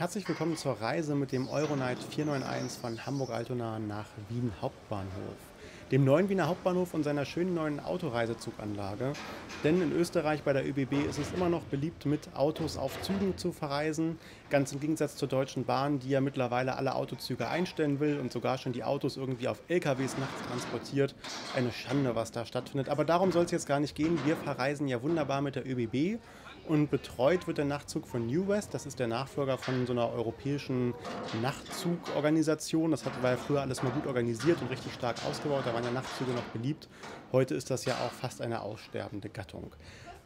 Herzlich willkommen zur Reise mit dem Euronight 491 von Hamburg-Altona nach Wien Hauptbahnhof. Dem neuen Wiener Hauptbahnhof und seiner schönen neuen Autoreisezuganlage. Denn in Österreich bei der ÖBB ist es immer noch beliebt, mit Autos auf Zügen zu verreisen. Ganz im Gegensatz zur Deutschen Bahn, die ja mittlerweile alle Autozüge einstellen will und sogar schon die Autos irgendwie auf LKWs nachts transportiert. Eine Schande, was da stattfindet. Aber darum soll es jetzt gar nicht gehen. Wir verreisen ja wunderbar mit der ÖBB und betreut wird der Nachtzug von New West. Das ist der Nachfolger von so einer europäischen Nachtzugorganisation. Das war ja früher alles mal gut organisiert und richtig stark ausgebaut. Da waren ja Nachtzüge noch beliebt. Heute ist das ja auch fast eine aussterbende Gattung.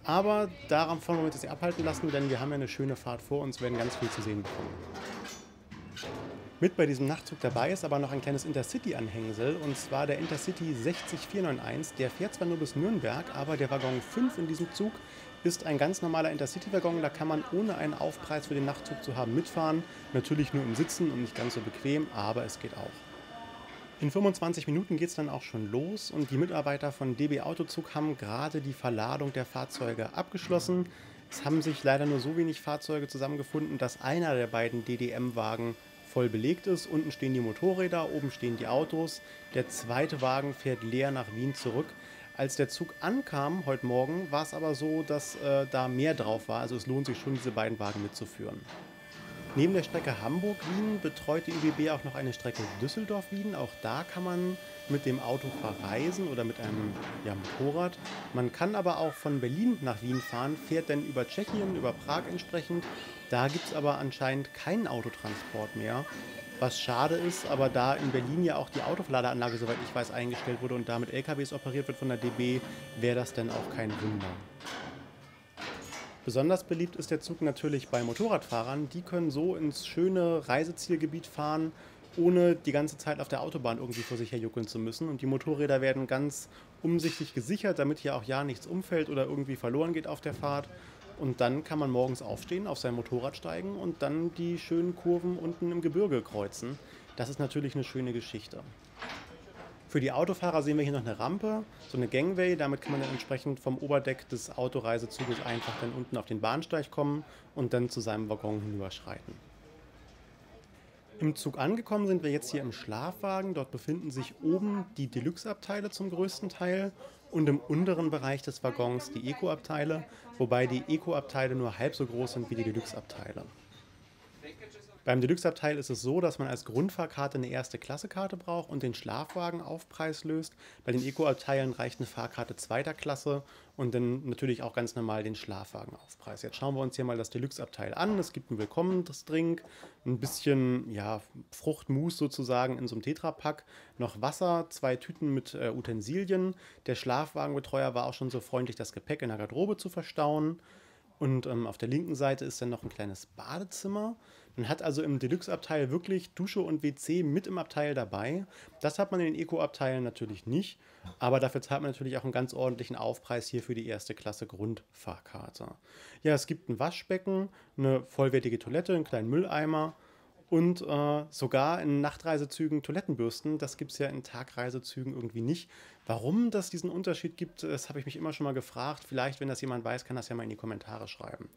Aber daran wollen wir uns jetzt abhalten lassen, denn wir haben ja eine schöne Fahrt vor uns, werden ganz viel zu sehen bekommen. Mit bei diesem Nachtzug dabei ist aber noch ein kleines Intercity-Anhängsel und zwar der Intercity 60491. Der fährt zwar nur bis Nürnberg, aber der Waggon 5 in diesem Zug ist ein ganz normaler Intercity-Waggon. Da kann man ohne einen Aufpreis für den Nachtzug zu haben mitfahren. Natürlich nur im Sitzen und nicht ganz so bequem, aber es geht auch. In 25 Minuten geht es dann auch schon los und die Mitarbeiter von DB Autozug haben gerade die Verladung der Fahrzeuge abgeschlossen. Es haben sich leider nur so wenig Fahrzeuge zusammengefunden, dass einer der beiden DDM-Wagen voll belegt ist. Unten stehen die Motorräder, oben stehen die Autos. Der zweite Wagen fährt leer nach Wien zurück. Als der Zug ankam heute Morgen, war es aber so, dass äh, da mehr drauf war. Also es lohnt sich schon, diese beiden Wagen mitzuführen. Neben der Strecke Hamburg-Wien betreut die ÖBB auch noch eine Strecke Düsseldorf-Wien. Auch da kann man mit dem Auto verreisen oder mit einem ja, Motorrad. Man kann aber auch von Berlin nach Wien fahren, fährt dann über Tschechien, über Prag entsprechend. Da gibt es aber anscheinend keinen Autotransport mehr. Was schade ist, aber da in Berlin ja auch die Autoladeanlage, soweit ich weiß, eingestellt wurde und damit LKWs operiert wird von der DB, wäre das dann auch kein Wunder. Besonders beliebt ist der Zug natürlich bei Motorradfahrern. Die können so ins schöne Reisezielgebiet fahren, ohne die ganze Zeit auf der Autobahn irgendwie vor sich her juckeln zu müssen. Und die Motorräder werden ganz umsichtig gesichert, damit hier auch ja nichts umfällt oder irgendwie verloren geht auf der Fahrt. Und dann kann man morgens aufstehen, auf sein Motorrad steigen und dann die schönen Kurven unten im Gebirge kreuzen. Das ist natürlich eine schöne Geschichte. Für die Autofahrer sehen wir hier noch eine Rampe, so eine Gangway. Damit kann man dann entsprechend vom Oberdeck des Autoreisezuges einfach dann unten auf den Bahnsteig kommen und dann zu seinem Waggon hinüberschreiten. Im Zug angekommen sind wir jetzt hier im Schlafwagen. Dort befinden sich oben die Deluxe-Abteile zum größten Teil und im unteren Bereich des Waggons die Eco-Abteile, wobei die Eco-Abteile nur halb so groß sind wie die Deluxe-Abteile. Beim Deluxe-Abteil ist es so, dass man als Grundfahrkarte eine erste Klasse-Karte braucht und den Schlafwagenaufpreis löst. Bei den Eco-Abteilen reicht eine Fahrkarte zweiter Klasse und dann natürlich auch ganz normal den Schlafwagenaufpreis. Jetzt schauen wir uns hier mal das Deluxe-Abteil an. Es gibt ein Willkommensdrink, ein bisschen ja, Fruchtmus sozusagen in so einem Tetrapack, noch Wasser, zwei Tüten mit äh, Utensilien. Der Schlafwagenbetreuer war auch schon so freundlich, das Gepäck in der Garderobe zu verstauen. Und ähm, auf der linken Seite ist dann noch ein kleines Badezimmer. Man hat also im Deluxe-Abteil wirklich Dusche und WC mit im Abteil dabei. Das hat man in den Eco-Abteilen natürlich nicht. Aber dafür zahlt man natürlich auch einen ganz ordentlichen Aufpreis hier für die erste Klasse Grundfahrkarte. Ja, es gibt ein Waschbecken, eine vollwertige Toilette, einen kleinen Mülleimer und äh, sogar in Nachtreisezügen Toilettenbürsten. Das gibt es ja in Tagreisezügen irgendwie nicht. Warum das diesen Unterschied gibt, das habe ich mich immer schon mal gefragt. Vielleicht, wenn das jemand weiß, kann das ja mal in die Kommentare schreiben.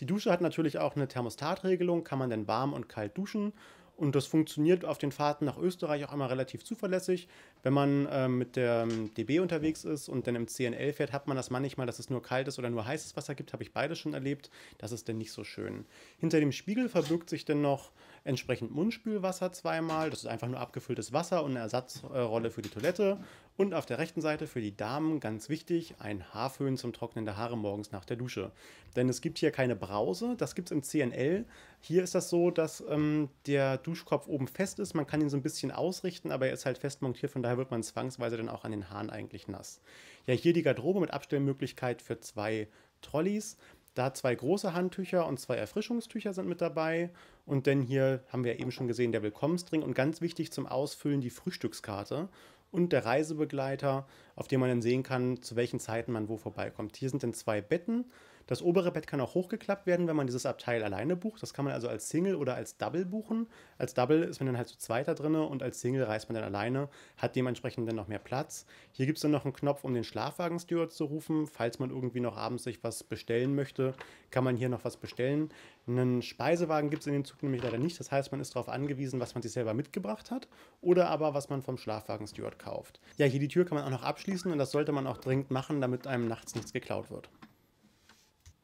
Die Dusche hat natürlich auch eine Thermostatregelung, kann man denn warm und kalt duschen. Und das funktioniert auf den Fahrten nach Österreich auch immer relativ zuverlässig. Wenn man äh, mit der ähm, DB unterwegs ist und dann im CNL fährt, hat man das manchmal, dass es nur kaltes oder nur heißes Wasser gibt. Habe ich beides schon erlebt. Das ist dann nicht so schön. Hinter dem Spiegel verbirgt sich dann noch entsprechend Mundspülwasser zweimal. Das ist einfach nur abgefülltes Wasser und eine Ersatzrolle für die Toilette. Und auf der rechten Seite für die Damen, ganz wichtig, ein Haarföhn zum Trocknen der Haare morgens nach der Dusche. Denn es gibt hier keine Brause, das gibt es im CNL. Hier ist das so, dass ähm, der Duschkopf oben fest ist. Man kann ihn so ein bisschen ausrichten, aber er ist halt fest montiert, von daher wird man zwangsweise dann auch an den Haaren eigentlich nass. Ja, hier die Garderobe mit Abstellmöglichkeit für zwei Trolleys. Da zwei große Handtücher und zwei Erfrischungstücher sind mit dabei. Und dann hier haben wir eben schon gesehen, der Willkommensdring und ganz wichtig zum Ausfüllen die Frühstückskarte und der Reisebegleiter, auf dem man dann sehen kann, zu welchen Zeiten man wo vorbeikommt. Hier sind dann zwei Betten. Das obere Bett kann auch hochgeklappt werden, wenn man dieses Abteil alleine bucht. Das kann man also als Single oder als Double buchen. Als Double ist man dann halt zu zweiter drin und als Single reist man dann alleine, hat dementsprechend dann noch mehr Platz. Hier gibt es dann noch einen Knopf, um den Schlafwagen-Steward zu rufen. Falls man irgendwie noch abends sich was bestellen möchte, kann man hier noch was bestellen. Einen Speisewagen gibt es in dem Zug nämlich leider nicht. Das heißt, man ist darauf angewiesen, was man sich selber mitgebracht hat oder aber was man vom Schlafwagen-Steward kauft. Ja, hier die Tür kann man auch noch abschließen und das sollte man auch dringend machen, damit einem nachts nichts geklaut wird.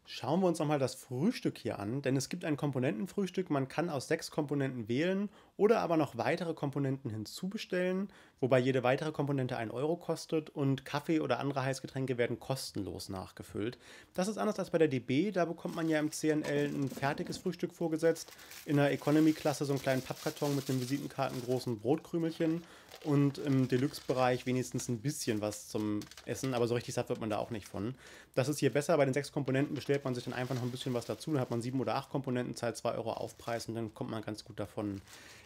Schauen wir uns nochmal das Frühstück hier an, denn es gibt ein Komponentenfrühstück. Man kann aus sechs Komponenten wählen oder aber noch weitere Komponenten hinzubestellen, wobei jede weitere Komponente 1 Euro kostet und Kaffee oder andere Heißgetränke werden kostenlos nachgefüllt. Das ist anders als bei der DB, da bekommt man ja im CNL ein fertiges Frühstück vorgesetzt, in der Economy-Klasse so einen kleinen Pappkarton mit einem Visitenkarten großen Brotkrümelchen und im Deluxe-Bereich wenigstens ein bisschen was zum Essen, aber so richtig satt wird man da auch nicht von. Das ist hier besser, bei den sechs Komponenten bestellt man sich dann einfach noch ein bisschen was dazu, dann hat man sieben oder acht Komponenten, zahlt zwei Euro Aufpreis und dann kommt man ganz gut davon.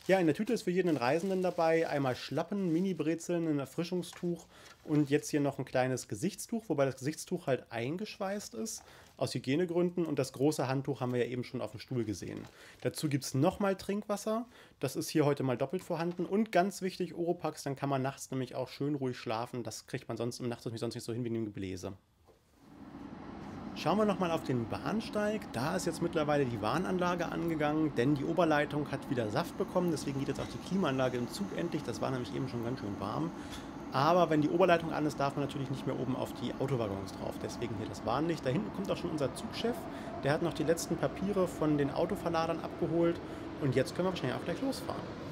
Ja, in der Tüte ist für jeden Reisenden dabei. Einmal Schlappen, Mini-Brezeln, ein Erfrischungstuch und jetzt hier noch ein kleines Gesichtstuch, wobei das Gesichtstuch halt eingeschweißt ist aus Hygienegründen. Und das große Handtuch haben wir ja eben schon auf dem Stuhl gesehen. Dazu gibt es nochmal Trinkwasser, das ist hier heute mal doppelt vorhanden. Und ganz wichtig Oropax, dann kann man nachts nämlich auch schön ruhig schlafen, das kriegt man sonst im Nachts nicht so hin wie in dem Gebläse. Schauen wir nochmal auf den Bahnsteig. Da ist jetzt mittlerweile die Warnanlage angegangen, denn die Oberleitung hat wieder Saft bekommen. Deswegen geht jetzt auch die Klimaanlage im Zug endlich. Das war nämlich eben schon ganz schön warm. Aber wenn die Oberleitung an ist, darf man natürlich nicht mehr oben auf die Autowaggons drauf. Deswegen hier das Warnlicht. Da hinten kommt auch schon unser Zugchef. Der hat noch die letzten Papiere von den Autoverladern abgeholt. Und jetzt können wir wahrscheinlich auch gleich losfahren.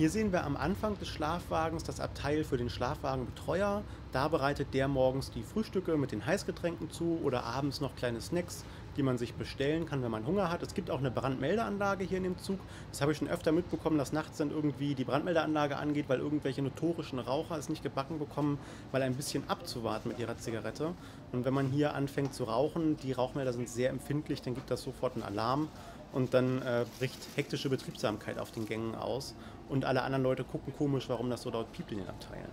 Hier sehen wir am Anfang des Schlafwagens das Abteil für den Schlafwagenbetreuer. Da bereitet der morgens die Frühstücke mit den Heißgetränken zu oder abends noch kleine Snacks, die man sich bestellen kann, wenn man Hunger hat. Es gibt auch eine Brandmeldeanlage hier in dem Zug. Das habe ich schon öfter mitbekommen, dass nachts dann irgendwie die Brandmeldeanlage angeht, weil irgendwelche notorischen Raucher es nicht gebacken bekommen, weil ein bisschen abzuwarten mit ihrer Zigarette. Und wenn man hier anfängt zu rauchen, die Rauchmelder sind sehr empfindlich, dann gibt das sofort einen Alarm und dann äh, bricht hektische Betriebsamkeit auf den Gängen aus und alle anderen Leute gucken komisch, warum das so laut piept in den Abteilen.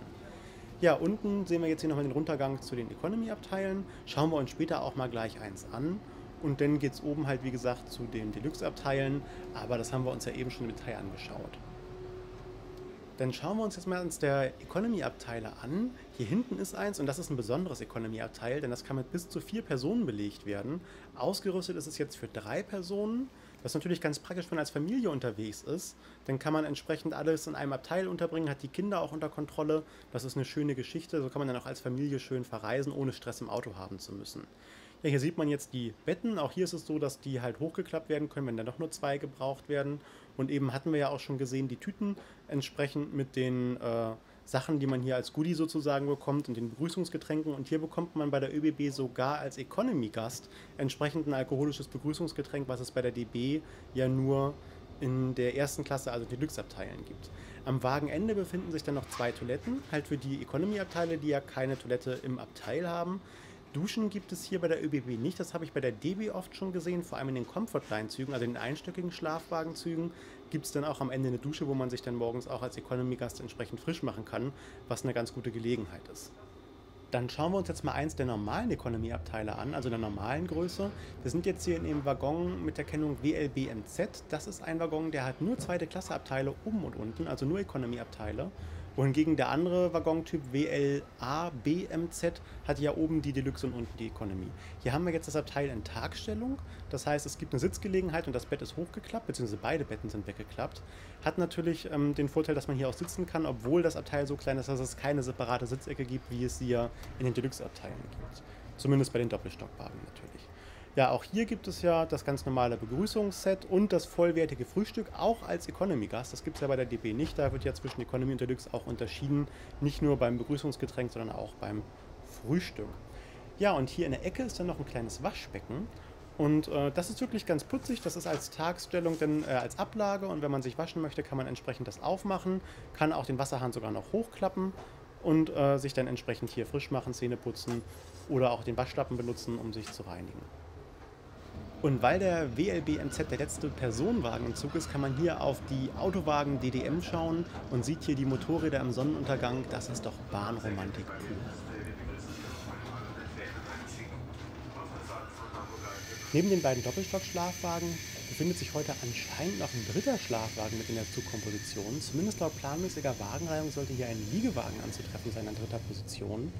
Ja, unten sehen wir jetzt hier nochmal den Runtergang zu den Economy-Abteilen. Schauen wir uns später auch mal gleich eins an. Und dann geht es oben halt, wie gesagt, zu den Deluxe-Abteilen. Aber das haben wir uns ja eben schon im Detail angeschaut. Dann schauen wir uns jetzt mal eins der Economy-Abteile an. Hier hinten ist eins und das ist ein besonderes Economy-Abteil, denn das kann mit bis zu vier Personen belegt werden. Ausgerüstet ist es jetzt für drei Personen. Das ist natürlich ganz praktisch, wenn man als Familie unterwegs ist. Dann kann man entsprechend alles in einem Abteil unterbringen, hat die Kinder auch unter Kontrolle. Das ist eine schöne Geschichte. So kann man dann auch als Familie schön verreisen, ohne Stress im Auto haben zu müssen. Ja, hier sieht man jetzt die Betten. Auch hier ist es so, dass die halt hochgeklappt werden können, wenn dann doch nur zwei gebraucht werden. Und eben hatten wir ja auch schon gesehen, die Tüten entsprechend mit den äh, Sachen, die man hier als Goodie sozusagen bekommt und den Begrüßungsgetränken. Und hier bekommt man bei der ÖBB sogar als Economy-Gast entsprechend ein alkoholisches Begrüßungsgetränk, was es bei der DB ja nur in der ersten Klasse, also Deluxe-Abteilen gibt. Am Wagenende befinden sich dann noch zwei Toiletten, halt für die Economy-Abteile, die ja keine Toilette im Abteil haben. Duschen gibt es hier bei der ÖBB nicht. Das habe ich bei der DB oft schon gesehen, vor allem in den Comfortline-Zügen, also in den einstöckigen Schlafwagenzügen, gibt es dann auch am Ende eine Dusche, wo man sich dann morgens auch als Economy-Gast entsprechend frisch machen kann, was eine ganz gute Gelegenheit ist. Dann schauen wir uns jetzt mal eins der normalen Economy-Abteile an, also der normalen Größe. Wir sind jetzt hier in dem Waggon mit der Kennung WLBMZ. Das ist ein Waggon, der hat nur zweite Klasse-Abteile oben und unten, also nur Economy-Abteile wohingegen der andere Waggontyp WLA BMZ hat ja oben die Deluxe und unten die Economy. Hier haben wir jetzt das Abteil in Tagstellung. Das heißt, es gibt eine Sitzgelegenheit und das Bett ist hochgeklappt, beziehungsweise beide Betten sind weggeklappt. Hat natürlich ähm, den Vorteil, dass man hier auch sitzen kann, obwohl das Abteil so klein ist, dass es keine separate Sitzecke gibt, wie es sie ja in den Deluxe-Abteilen gibt. Zumindest bei den Doppelstockwagen natürlich. Ja, auch hier gibt es ja das ganz normale Begrüßungsset und das vollwertige Frühstück, auch als Economy-Gast. Das gibt es ja bei der DB nicht. Da wird ja zwischen Economy und Deluxe auch unterschieden. Nicht nur beim Begrüßungsgetränk, sondern auch beim Frühstück. Ja, und hier in der Ecke ist dann noch ein kleines Waschbecken. Und äh, das ist wirklich ganz putzig. Das ist als Tagsstellung, denn äh, als Ablage. Und wenn man sich waschen möchte, kann man entsprechend das aufmachen. Kann auch den Wasserhahn sogar noch hochklappen und äh, sich dann entsprechend hier frisch machen, Zähne putzen oder auch den Waschlappen benutzen, um sich zu reinigen. Und weil der WLB MZ der letzte Personenwagen im Zug ist, kann man hier auf die Autowagen DDM schauen und sieht hier die Motorräder im Sonnenuntergang. Das ist doch Bahnromantik pur. Neben den beiden Doppelstock-Schlafwagen befindet sich heute anscheinend noch ein dritter Schlafwagen mit in der Zugkomposition. Zumindest laut planmäßiger Wagenreihung sollte hier ein Liegewagen anzutreffen sein an dritter Position.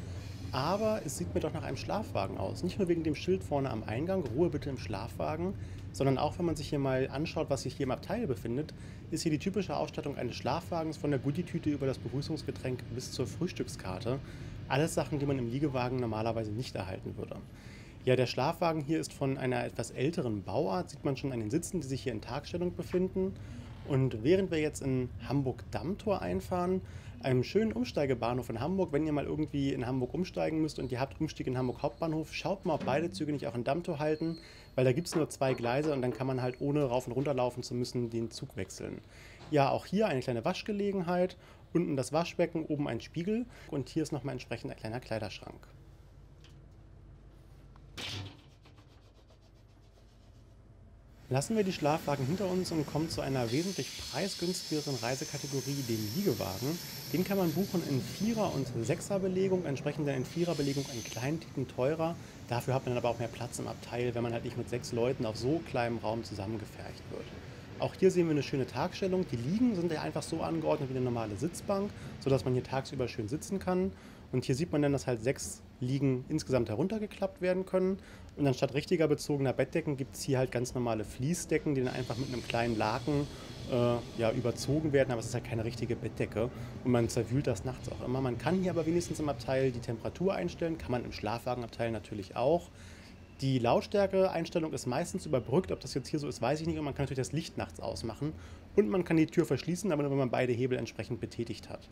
Aber es sieht mir doch nach einem Schlafwagen aus. Nicht nur wegen dem Schild vorne am Eingang, Ruhe bitte im Schlafwagen, sondern auch wenn man sich hier mal anschaut, was sich hier im Abteil befindet, ist hier die typische Ausstattung eines Schlafwagens von der Goodie-Tüte über das Begrüßungsgetränk bis zur Frühstückskarte. Alles Sachen, die man im Liegewagen normalerweise nicht erhalten würde. Ja, der Schlafwagen hier ist von einer etwas älteren Bauart, sieht man schon an den Sitzen, die sich hier in Tagstellung befinden. Und während wir jetzt in Hamburg-Dammtor einfahren, einem schönen Umsteigebahnhof in Hamburg, wenn ihr mal irgendwie in Hamburg umsteigen müsst und ihr habt Umstieg in Hamburg Hauptbahnhof, schaut mal, ob beide Züge nicht auch in Dammtor halten, weil da gibt es nur zwei Gleise und dann kann man halt ohne rauf und runter laufen zu müssen den Zug wechseln. Ja, auch hier eine kleine Waschgelegenheit, unten das Waschbecken, oben ein Spiegel und hier ist nochmal entsprechend ein kleiner Kleiderschrank. Lassen wir die Schlafwagen hinter uns und kommen zu einer wesentlich preisgünstigeren Reisekategorie, dem Liegewagen. Den kann man buchen in Vierer- und Sechser-Belegung, entsprechend dann in Vierer-Belegung einen kleinen Ticken teurer. Dafür hat man aber auch mehr Platz im Abteil, wenn man halt nicht mit sechs Leuten auf so kleinem Raum zusammengefercht wird. Auch hier sehen wir eine schöne Tagstellung. Die Liegen sind ja einfach so angeordnet wie eine normale Sitzbank, sodass man hier tagsüber schön sitzen kann. Und hier sieht man dann, dass halt sechs Liegen insgesamt heruntergeklappt werden können. Und anstatt richtiger bezogener Bettdecken gibt es hier halt ganz normale Fließdecken, die dann einfach mit einem kleinen Laken äh, ja, überzogen werden. Aber es ist halt keine richtige Bettdecke. Und man zerwühlt das nachts auch immer. Man kann hier aber wenigstens im Abteil die Temperatur einstellen. Kann man im Schlafwagenabteil natürlich auch. Die Lautstärke-Einstellung ist meistens überbrückt. Ob das jetzt hier so ist, weiß ich nicht. Und man kann natürlich das Licht nachts ausmachen. Und man kann die Tür verschließen, aber nur wenn man beide Hebel entsprechend betätigt hat.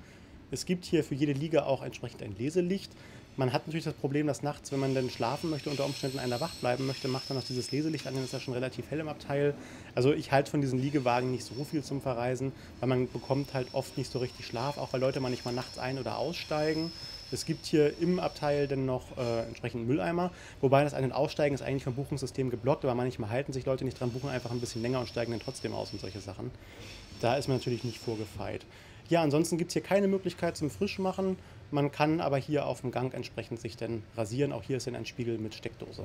Es gibt hier für jede Liga auch entsprechend ein Leselicht. Man hat natürlich das Problem, dass nachts, wenn man dann schlafen möchte, unter Umständen einer wach bleiben möchte, macht dann noch dieses Leselicht an, dann ist ja schon relativ hell im Abteil. Also ich halte von diesen Liegewagen nicht so viel zum Verreisen, weil man bekommt halt oft nicht so richtig Schlaf, auch weil Leute manchmal nachts ein- oder aussteigen. Es gibt hier im Abteil dann noch äh, entsprechend Mülleimer, wobei das Ein- und Aussteigen ist eigentlich vom Buchungssystem geblockt, aber manchmal halten sich Leute nicht dran, buchen einfach ein bisschen länger und steigen dann trotzdem aus und solche Sachen. Da ist man natürlich nicht vorgefeit. Ja, ansonsten gibt es hier keine Möglichkeit zum Frischmachen. Man kann aber hier auf dem Gang entsprechend sich dann rasieren. Auch hier ist dann ein Spiegel mit Steckdose.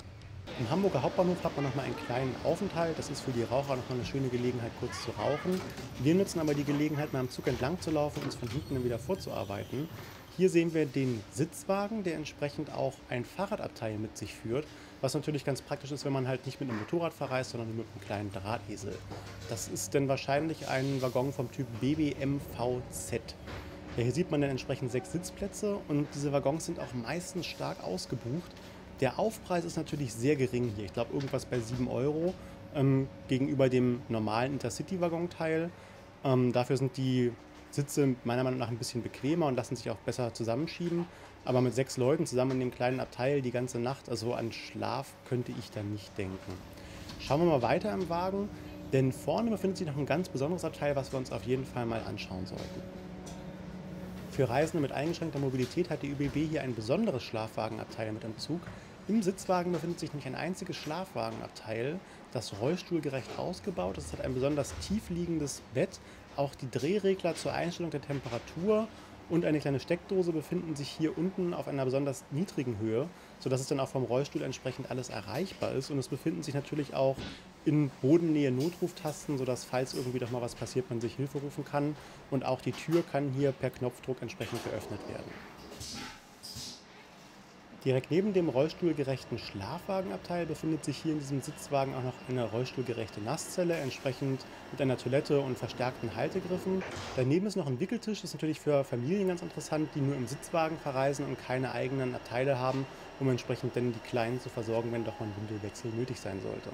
Im Hamburger Hauptbahnhof hat man nochmal einen kleinen Aufenthalt. Das ist für die Raucher nochmal eine schöne Gelegenheit, kurz zu rauchen. Wir nutzen aber die Gelegenheit, mal am Zug entlang zu laufen und uns von hinten wieder vorzuarbeiten. Hier sehen wir den Sitzwagen, der entsprechend auch ein Fahrradabteil mit sich führt, was natürlich ganz praktisch ist, wenn man halt nicht mit einem Motorrad verreist, sondern mit einem kleinen Drahtesel. Das ist dann wahrscheinlich ein Waggon vom Typ BBMVZ. Ja, hier sieht man dann entsprechend sechs Sitzplätze und diese Waggons sind auch meistens stark ausgebucht. Der Aufpreis ist natürlich sehr gering hier. Ich glaube irgendwas bei 7 Euro ähm, gegenüber dem normalen Intercity-Waggonteil. Ähm, dafür sind die Sitze meiner Meinung nach ein bisschen bequemer und lassen sich auch besser zusammenschieben. Aber mit sechs Leuten zusammen in dem kleinen Abteil die ganze Nacht, also an Schlaf könnte ich da nicht denken. Schauen wir mal weiter im Wagen, denn vorne befindet sich noch ein ganz besonderes Abteil, was wir uns auf jeden Fall mal anschauen sollten. Für Reisende mit eingeschränkter Mobilität hat die ÖBB hier ein besonderes Schlafwagenabteil mit im Zug. Im Sitzwagen befindet sich nicht ein einziges Schlafwagenabteil, das rollstuhlgerecht ausgebaut ist. Hat ein besonders tief liegendes Bett auch die Drehregler zur Einstellung der Temperatur und eine kleine Steckdose befinden sich hier unten auf einer besonders niedrigen Höhe, sodass es dann auch vom Rollstuhl entsprechend alles erreichbar ist. Und es befinden sich natürlich auch in Bodennähe Notruftasten, sodass falls irgendwie doch mal was passiert, man sich Hilfe rufen kann. Und auch die Tür kann hier per Knopfdruck entsprechend geöffnet werden. Direkt neben dem rollstuhlgerechten Schlafwagenabteil befindet sich hier in diesem Sitzwagen auch noch eine rollstuhlgerechte Nasszelle, entsprechend mit einer Toilette und verstärkten Haltegriffen. Daneben ist noch ein Wickeltisch, das ist natürlich für Familien ganz interessant, die nur im Sitzwagen verreisen und keine eigenen Abteile haben, um entsprechend dann die Kleinen zu versorgen, wenn doch mal ein Windelwechsel nötig sein sollte.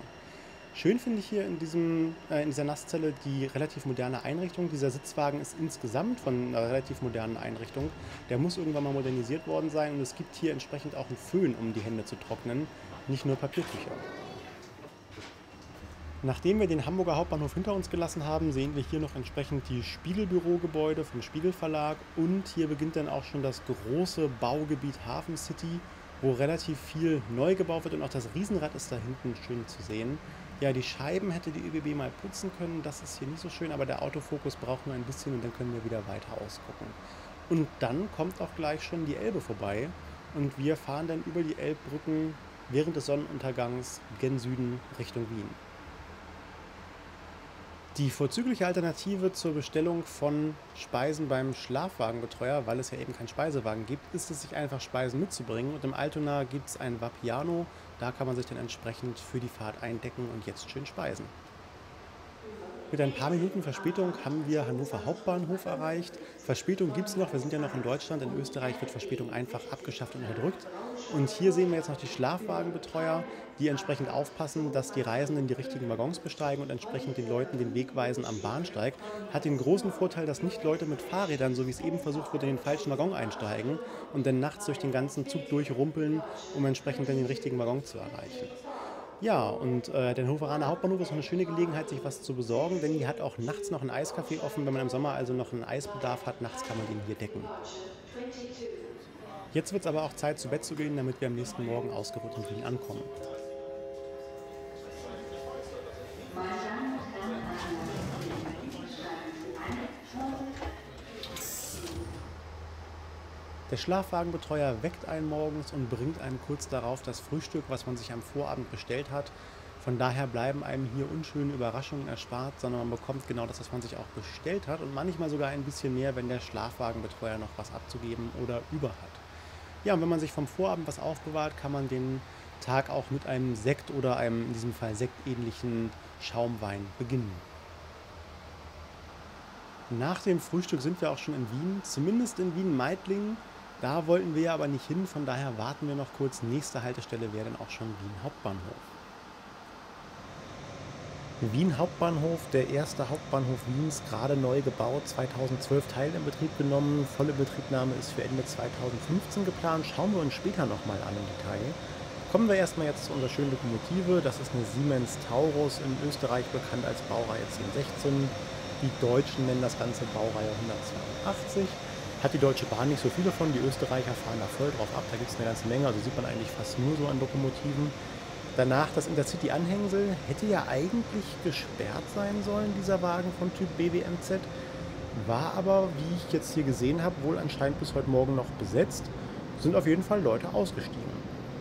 Schön finde ich hier in, diesem, äh, in dieser Nasszelle die relativ moderne Einrichtung. Dieser Sitzwagen ist insgesamt von einer relativ modernen Einrichtung. Der muss irgendwann mal modernisiert worden sein und es gibt hier entsprechend auch einen Föhn, um die Hände zu trocknen, nicht nur Papiertücher. Nachdem wir den Hamburger Hauptbahnhof hinter uns gelassen haben, sehen wir hier noch entsprechend die Spiegelbürogebäude vom Spiegelverlag und hier beginnt dann auch schon das große Baugebiet Hafen City, wo relativ viel neu gebaut wird und auch das Riesenrad ist da hinten schön zu sehen. Ja, die Scheiben hätte die ÖBB mal putzen können. Das ist hier nicht so schön, aber der Autofokus braucht nur ein bisschen und dann können wir wieder weiter ausgucken. Und dann kommt auch gleich schon die Elbe vorbei und wir fahren dann über die Elbbrücken während des Sonnenuntergangs gen Süden Richtung Wien. Die vorzügliche Alternative zur Bestellung von Speisen beim Schlafwagenbetreuer, weil es ja eben keinen Speisewagen gibt, ist es, sich einfach Speisen mitzubringen. Und im Altona gibt es ein Vapiano, da kann man sich dann entsprechend für die Fahrt eindecken und jetzt schön speisen. Mit ein paar Minuten Verspätung haben wir Hannover Hauptbahnhof erreicht. Verspätung gibt es noch, wir sind ja noch in Deutschland. In Österreich wird Verspätung einfach abgeschafft und unterdrückt. Und hier sehen wir jetzt noch die Schlafwagenbetreuer, die entsprechend aufpassen, dass die Reisenden die richtigen Waggons besteigen und entsprechend den Leuten den Weg weisen am Bahnsteig. Hat den großen Vorteil, dass nicht Leute mit Fahrrädern, so wie es eben versucht wurde, in den falschen Waggon einsteigen und dann nachts durch den ganzen Zug durchrumpeln, um entsprechend dann den richtigen Waggon zu erreichen. Ja, und äh, der Hannoveraner Hauptbahnhof ist auch eine schöne Gelegenheit, sich was zu besorgen, denn die hat auch nachts noch ein Eiscafé offen. Wenn man im Sommer also noch einen Eisbedarf hat, nachts kann man den hier decken. Jetzt wird es aber auch Zeit, zu Bett zu gehen, damit wir am nächsten Morgen ausgeruht in Wien ankommen. Der Schlafwagenbetreuer weckt einen morgens und bringt einem kurz darauf das Frühstück, was man sich am Vorabend bestellt hat. Von daher bleiben einem hier unschöne Überraschungen erspart, sondern man bekommt genau das, was man sich auch bestellt hat und manchmal sogar ein bisschen mehr, wenn der Schlafwagenbetreuer noch was abzugeben oder über hat. Ja, und wenn man sich vom Vorabend was aufbewahrt, kann man den Tag auch mit einem Sekt oder einem in diesem Fall sektähnlichen Schaumwein beginnen. Nach dem Frühstück sind wir auch schon in Wien, zumindest in Wien-Meidling. Da wollten wir aber nicht hin, von daher warten wir noch kurz. Nächste Haltestelle wäre dann auch schon Wien Hauptbahnhof. Wien Hauptbahnhof, der erste Hauptbahnhof Wiens, gerade neu gebaut, 2012 Teil in Betrieb genommen. Volle Betriebnahme ist für Ende 2015 geplant. Schauen wir uns später nochmal an im Detail. Kommen wir erstmal jetzt zu unserer schönen Lokomotive. Das ist eine Siemens Taurus, in Österreich bekannt als Baureihe 1016. Die Deutschen nennen das Ganze Baureihe 182. Hat die Deutsche Bahn nicht so viele von, die Österreicher fahren da voll drauf ab, da gibt es eine ganze Menge, also sieht man eigentlich fast nur so an Lokomotiven. Danach das Intercity-Anhängsel hätte ja eigentlich gesperrt sein sollen, dieser Wagen von Typ BWMZ, war aber, wie ich jetzt hier gesehen habe, wohl anscheinend bis heute Morgen noch besetzt, sind auf jeden Fall Leute ausgestiegen.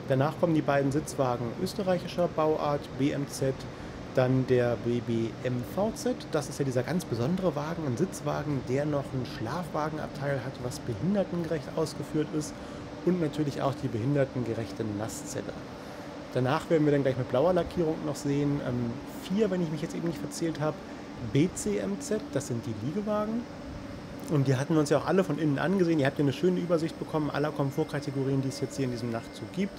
Danach kommen die beiden Sitzwagen österreichischer Bauart, BMZ dann der BBMVZ, das ist ja dieser ganz besondere Wagen, ein Sitzwagen, der noch einen Schlafwagenabteil hat, was behindertengerecht ausgeführt ist und natürlich auch die behindertengerechte Nasszelle. Danach werden wir dann gleich mit blauer Lackierung noch sehen, ähm, vier, wenn ich mich jetzt eben nicht verzählt habe, BCMZ, das sind die Liegewagen. Und die hatten wir uns ja auch alle von innen angesehen. Ihr habt ja eine schöne Übersicht bekommen aller Komfortkategorien, die es jetzt hier in diesem Nachtzug gibt.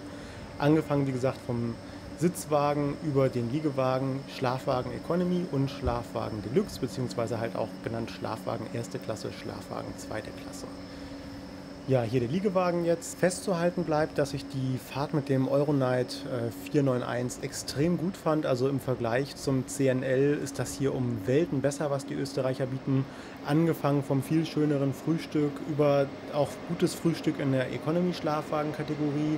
Angefangen, wie gesagt, vom Sitzwagen über den Liegewagen, Schlafwagen Economy und Schlafwagen Deluxe, beziehungsweise halt auch genannt Schlafwagen erste Klasse, Schlafwagen zweite Klasse. Ja, hier der Liegewagen jetzt. Festzuhalten bleibt, dass ich die Fahrt mit dem Euronight äh, 491 extrem gut fand. Also im Vergleich zum CNL ist das hier um Welten besser, was die Österreicher bieten. Angefangen vom viel schöneren Frühstück über auch gutes Frühstück in der Economy-Schlafwagen-Kategorie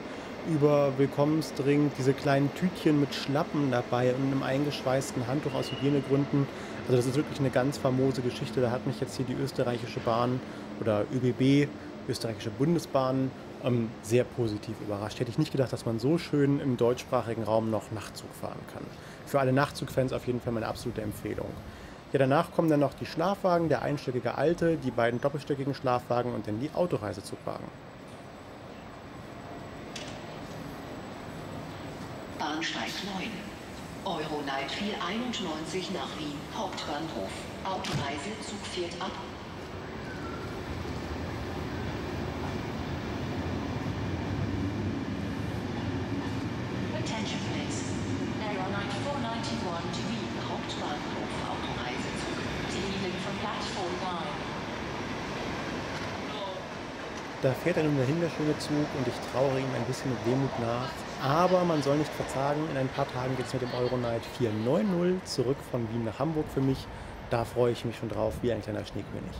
über Willkommensdrink, diese kleinen Tütchen mit Schlappen dabei und einem eingeschweißten Handtuch aus Hygienegründen. Also das ist wirklich eine ganz famose Geschichte. Da hat mich jetzt hier die österreichische Bahn oder ÖBB, österreichische Bundesbahn, ähm, sehr positiv überrascht. Hätte ich nicht gedacht, dass man so schön im deutschsprachigen Raum noch Nachtzug fahren kann. Für alle Nachtzugfans auf jeden Fall meine absolute Empfehlung. Ja, danach kommen dann noch die Schlafwagen, der einstöckige alte, die beiden doppelstöckigen Schlafwagen und dann die Autoreisezugwagen. Bahnsteig 9. Euronight 491 nach Wien, Hauptbahnhof. Autoreise, Zug fährt ab. Attention please. Euronight 491 to Wien, Hauptbahnhof. Autoreisezug. Dealing from platform 9. Da fährt er nun der hinterschöne Zug und ich trauere ihm ein bisschen mit Wehmut nach. Aber man soll nicht verzagen, in ein paar Tagen geht es mit dem Euronight 490 zurück von Wien nach Hamburg für mich. Da freue ich mich schon drauf, wie ein kleiner Schneekönig.